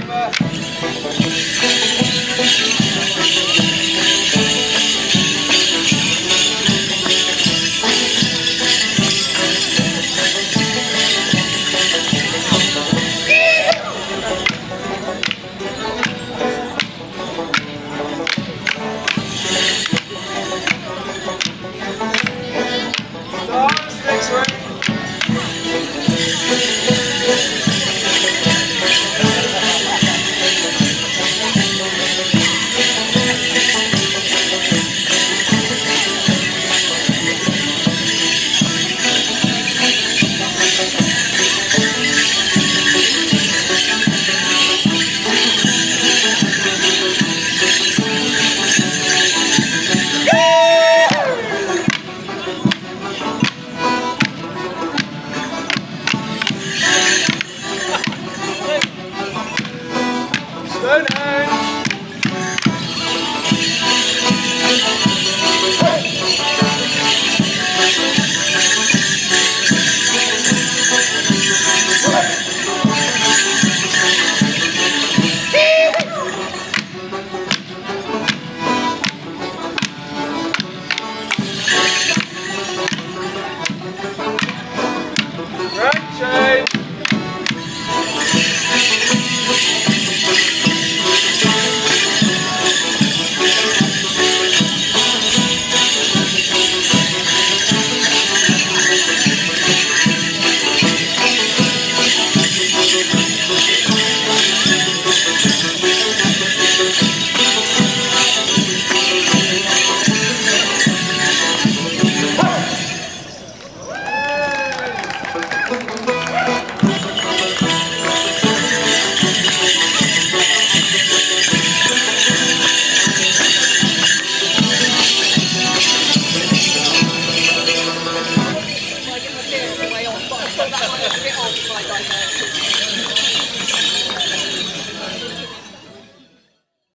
Squares and crossover. Stop, sticks ring. öner